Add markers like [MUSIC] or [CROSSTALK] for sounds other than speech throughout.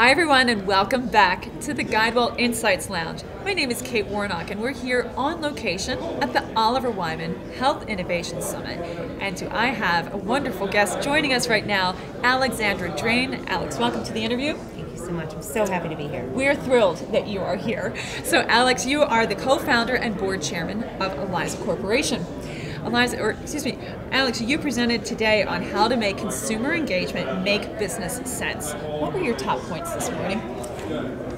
Hi, everyone, and welcome back to the Guidewell Insights Lounge. My name is Kate Warnock, and we're here on location at the Oliver Wyman Health Innovation Summit. And do I have a wonderful guest joining us right now, Alexandra Drane. Alex, welcome to the interview. Thank you so much. I'm so happy to be here. We're thrilled that you are here. So, Alex, you are the co founder and board chairman of Eliza Corporation. Eliza, or excuse me, Alex, you presented today on how to make consumer engagement make business sense. What were your top points this morning?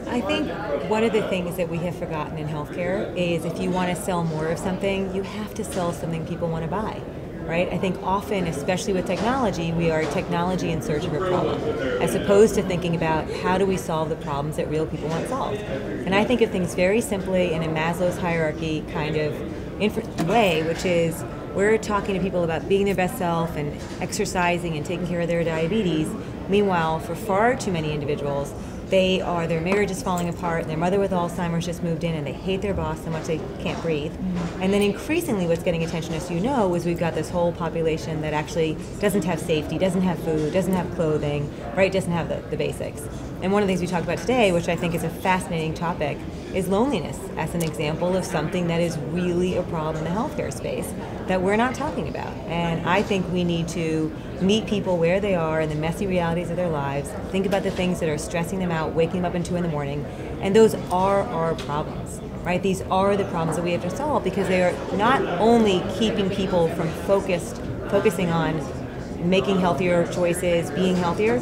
I think one of the things that we have forgotten in healthcare is if you want to sell more of something, you have to sell something people want to buy. Right? I think often, especially with technology, we are technology in search of a problem, as opposed to thinking about how do we solve the problems that real people want solved. And I think of things very simply in a Maslow's hierarchy kind of way, which is we're talking to people about being their best self and exercising and taking care of their diabetes. Meanwhile, for far too many individuals, they are their marriage is falling apart their mother with alzheimer's just moved in and they hate their boss so much they can't breathe mm-hmm. and then increasingly what's getting attention as you know is we've got this whole population that actually doesn't have safety doesn't have food doesn't have clothing right doesn't have the, the basics and one of the things we talked about today which i think is a fascinating topic is loneliness as an example of something that is really a problem in the healthcare space that we're not talking about. And I think we need to meet people where they are in the messy realities of their lives, think about the things that are stressing them out, waking them up in two in the morning, and those are our problems. Right? These are the problems that we have to solve because they are not only keeping people from focused focusing on making healthier choices, being healthier,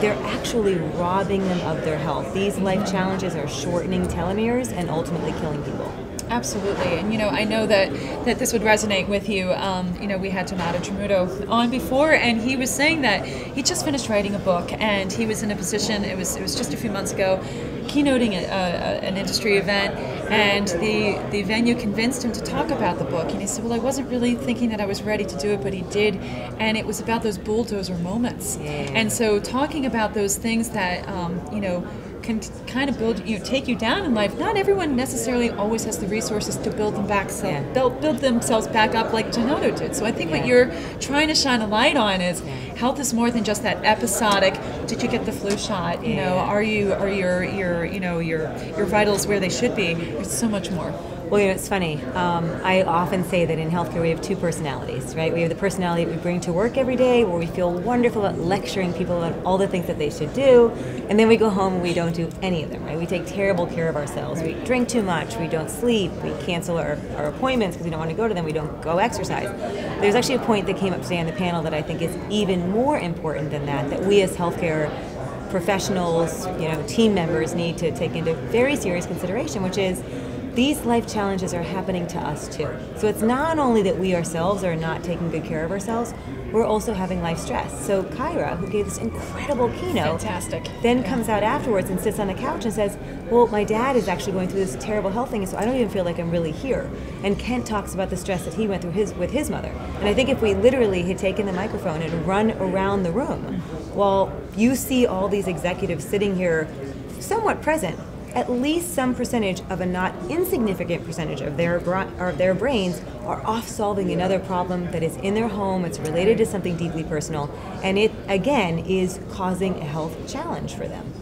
they're actually robbing them of their health. These life challenges are shortening telomeres and ultimately killing people. Absolutely, and you know, I know that that this would resonate with you. Um, you know, we had Donato Tramuto on before, and he was saying that he just finished writing a book, and he was in a position. It was it was just a few months ago, keynoting a, a, an industry event, and the the venue convinced him to talk about the book, and he said, "Well, I wasn't really thinking that I was ready to do it, but he did," and it was about those bulldozer moments, yeah. and so talking about those things that um, you know can kind of build you know, take you down in life. Not everyone necessarily always has the resources to build them back, so yeah. build, build themselves back up like Donato did. So I think yeah. what you're trying to shine a light on is health is more than just that episodic. Did you get the flu shot? You know, are you are your your you know your your vitals where they should be? There's so much more. Well, you know, it's funny. Um, I often say that in healthcare we have two personalities, right? We have the personality that we bring to work every day where we feel wonderful about lecturing people about all the things that they should do, and then we go home and we don't do any of them, right? We take terrible care of ourselves. We drink too much, we don't sleep, we cancel our, our appointments because we don't want to go to them, we don't go exercise. There's actually a point that came up today on the panel that I think is even more important than that, that we as healthcare professionals, you know, team members need to take into very serious consideration, which is these life challenges are happening to us too. So it's not only that we ourselves are not taking good care of ourselves, we're also having life stress. So Kyra, who gave this incredible keynote, fantastic, then yeah. comes out afterwards and sits on the couch and says, "Well, my dad is actually going through this terrible health thing, so I don't even feel like I'm really here." And Kent talks about the stress that he went through his with his mother. And I think if we literally had taken the microphone and run around the room, while you see all these executives sitting here, somewhat present at least some percentage of a not insignificant percentage of their or their brains are off solving another problem that is in their home it's related to something deeply personal and it again is causing a health challenge for them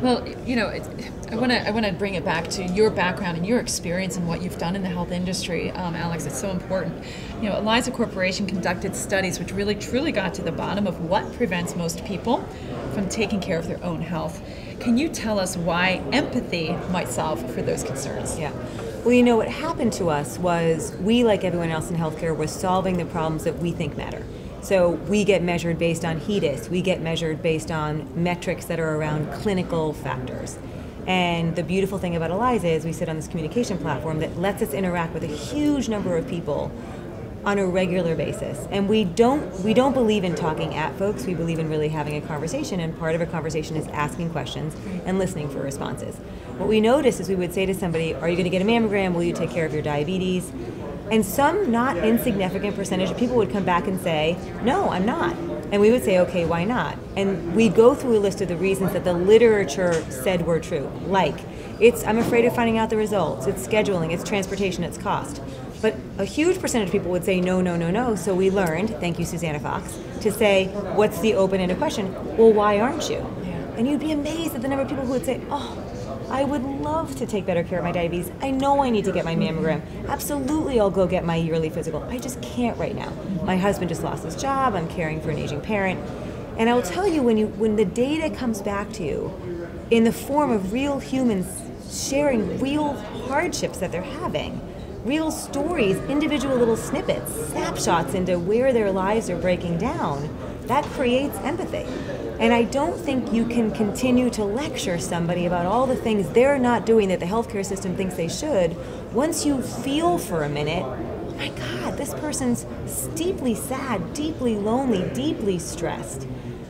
well you know I want to I want to bring it back to your background and your experience and what you've done in the health industry, um, Alex. It's so important. You know, Eliza Corporation conducted studies which really truly got to the bottom of what prevents most people from taking care of their own health. Can you tell us why empathy might solve for those concerns? Yeah. Well, you know, what happened to us was we, like everyone else in healthcare, was solving the problems that we think matter. So we get measured based on HEDIS, we get measured based on metrics that are around clinical factors. And the beautiful thing about Eliza is we sit on this communication platform that lets us interact with a huge number of people on a regular basis. And we don't we don't believe in talking at folks. We believe in really having a conversation and part of a conversation is asking questions and listening for responses. What we notice is we would say to somebody, "Are you going to get a mammogram? Will you take care of your diabetes?" And some not insignificant percentage of people would come back and say, "No, I'm not." And we would say, "Okay, why not?" And we'd go through a list of the reasons that the literature said were true. Like, it's I'm afraid of finding out the results. It's scheduling, it's transportation, it's cost. But a huge percentage of people would say no, no, no, no. So we learned, thank you, Susannah Fox, to say, what's the open ended question? Well, why aren't you? And you'd be amazed at the number of people who would say, oh, I would love to take better care of my diabetes. I know I need to get my mammogram. Absolutely, I'll go get my yearly physical. I just can't right now. My husband just lost his job. I'm caring for an aging parent. And I will tell you when you when the data comes back to you in the form of real humans sharing real hardships that they're having, real stories, individual little snippets, snapshots into where their lives are breaking down, that creates empathy. And I don't think you can continue to lecture somebody about all the things they're not doing that the healthcare system thinks they should once you feel for a minute, oh my God, this person's deeply sad, deeply lonely, deeply stressed.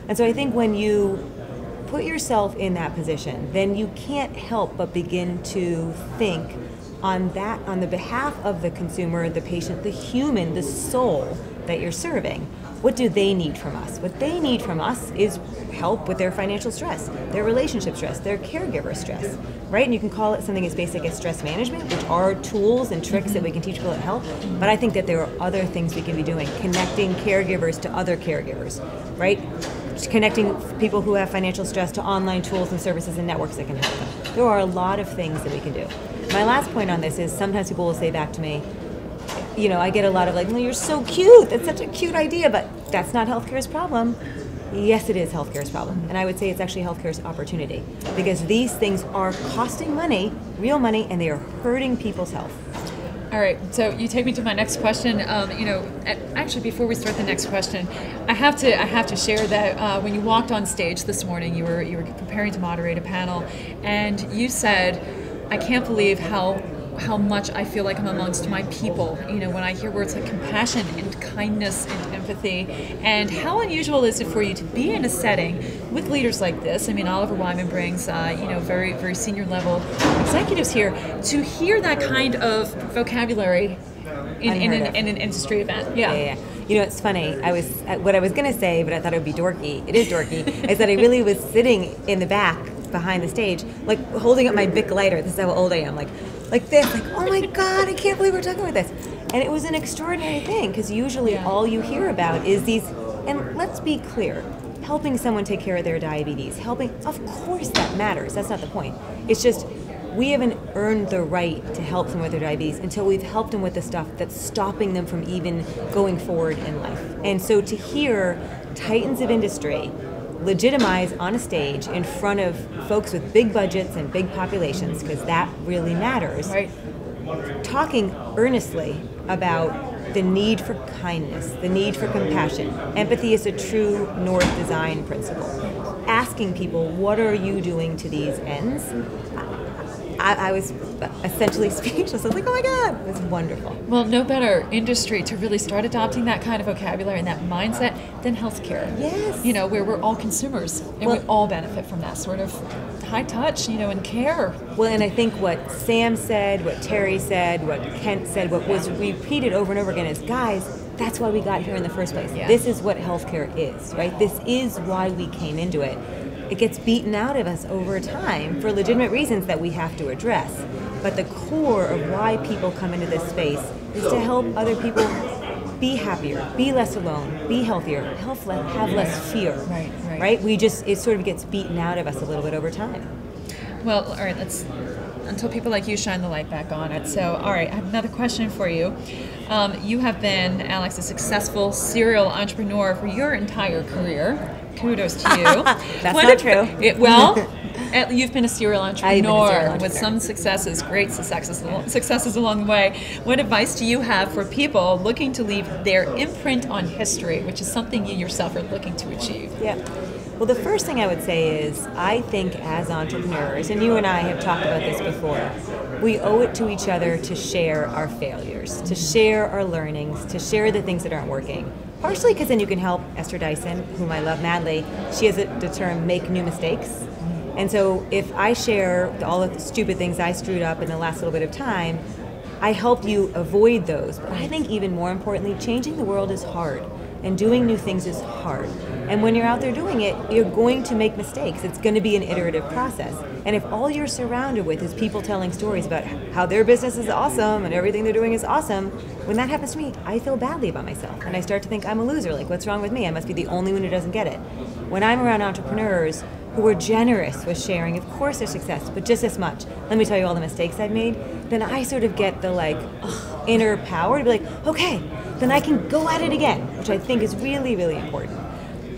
And so I think when you put yourself in that position, then you can't help but begin to think on that on the behalf of the consumer, the patient, the human, the soul that you're serving. What do they need from us? What they need from us is help with their financial stress, their relationship stress, their caregiver stress, right? And you can call it something as basic as stress management, which are tools and tricks that we can teach people at help. But I think that there are other things we can be doing, connecting caregivers to other caregivers, right? Connecting people who have financial stress to online tools and services and networks that can help them. There are a lot of things that we can do. My last point on this is sometimes people will say back to me, you know, I get a lot of like, well, you're so cute. That's such a cute idea, but that's not healthcare's problem. Yes, it is healthcare's problem. And I would say it's actually healthcare's opportunity because these things are costing money, real money, and they are hurting people's health. All right, so you take me to my next question. Um, you know, actually, before we start the next question, I have to I have to share that uh, when you walked on stage this morning, you were you were preparing to moderate a panel, and you said, "I can't believe how how much I feel like I'm amongst my people. You know, when I hear words like compassion and kindness and empathy, and how unusual is it for you to be in a setting with leaders like this? I mean, Oliver Wyman brings, uh, you know, very, very senior level executives here to hear that kind of vocabulary in, in, an, in an, industry event. Yeah. yeah, yeah. You know, it's funny. I was what I was going to say, but I thought it would be dorky. It is dorky. is that I really was sitting in the back behind the stage, like holding up my Bic lighter. This is how old I am. Like like this, like, oh my God, I can't believe we're talking about this. And it was an extraordinary thing because usually yeah. all you hear about is these, and let's be clear, helping someone take care of their diabetes, helping, of course that matters. That's not the point. It's just we haven't earned the right to help them with their diabetes until we've helped them with the stuff that's stopping them from even going forward in life. And so to hear titans of industry legitimize on a stage in front of folks with big budgets and big populations, because that really matters. Right. Talking earnestly about the need for kindness, the need for compassion. Empathy is a true North design principle. Asking people, what are you doing to these ends? I, I, was essentially [LAUGHS] speechless. I was like, oh my God, it was wonderful. Well, no better industry to really start adopting that kind of vocabulary and that mindset than healthcare. Yes. You know, where we're all consumers and well, we all benefit from that sort of high touch, you know, and care. Well, and I think what Sam said, what Terry said, what Kent said, what was repeated over and over again is, guys, that's why we got here in the first place. Yeah. This is what healthcare is, right? This is why we came into it it gets beaten out of us over time for legitimate reasons that we have to address. But the core of why people come into this space is to help other people be happier, be less alone, be healthier, have less fear. Right, right. Right? We just it sort of gets beaten out of us a little bit over time. Well, all right, let's until people like you shine the light back on it. So, all right, I have another question for you. Um, you have been, Alex, a successful serial entrepreneur for your entire career kudos to you. [LAUGHS] That's what not true. [LAUGHS] It, well, you've been a serial [LAUGHS] entrepreneur, a serial entrepreneur with some successes, great successes, successes along the way. What advice do you have for people looking to leave their imprint on history, which is something you yourself are looking to achieve? Yeah. Well, the first thing I would say is I think as entrepreneurs, and you and I have talked about this before, we owe it to each other to share our failures, to share our learnings, to share the things that aren't working partially because then you can help Esther Dyson, whom I love madly. She has the term make new mistakes. And so if I share all of the stupid things I screwed up in the last little bit of time, I help you avoid those. But I think even more importantly, changing the world is hard and doing new things is hard. And when you're out there doing it, you're going to make mistakes. It's going to be an iterative process. And if all you're surrounded with is people telling stories about how their business is awesome and everything they're doing is awesome, when that happens to me, I feel badly about myself. And I start to think I'm a loser. Like, what's wrong with me? I must be the only one who doesn't get it. When I'm around entrepreneurs who are generous with sharing, of course their success, but just as much. Let me tell you all the mistakes I've made. Then I sort of get the like ugh, inner power to be like, okay, then I can go at it again, which I think is really, really important.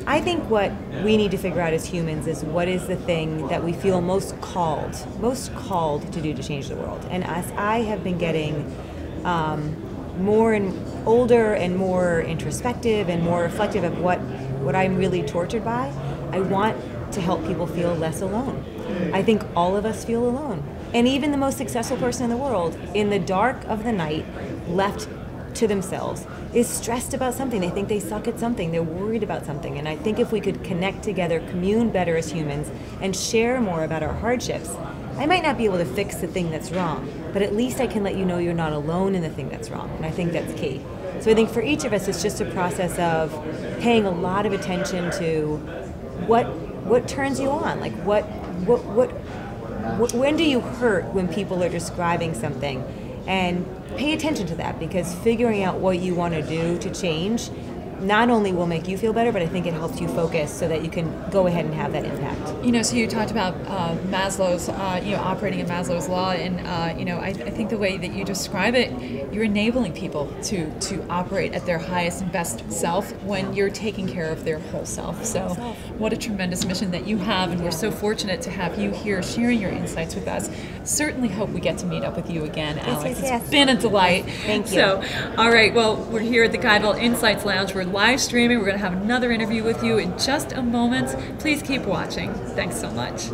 I think what we need to figure out as humans is what is the thing that we feel most called, most called to do to change the world. And as I have been getting um, more and older and more introspective and more reflective of what what I'm really tortured by, I want to help people feel less alone. I think all of us feel alone. And even the most successful person in the world, in the dark of the night, left to themselves is stressed about something. They think they suck at something. They're worried about something. And I think if we could connect together, commune better as humans, and share more about our hardships, I might not be able to fix the thing that's wrong, but at least I can let you know you're not alone in the thing that's wrong. And I think that's key. So I think for each of us, it's just a process of paying a lot of attention to what what turns you on, like what what what, when do you hurt when people are describing something, and pay attention to that because figuring out what you want to do to change not only will make you feel better, but I think it helps you focus so that you can go ahead and have that impact. You know, so you talked about uh, Maslow's, uh, you know, operating in Maslow's law, and uh, you know, I, I, think the way that you describe it, you're enabling people to to operate at their highest and best self when you're taking care of their whole self. So, what a tremendous mission that you have, and we're so fortunate to have you here sharing your insights with us. Certainly hope we get to meet up with you again, Alex. Yes, yes, It's been a delight. Thank you. So, all right, well, we're here at the Guidewell Insights Lounge. We're live streaming. We're going to have another interview with you in just a moment. Please keep watching. Thanks so much.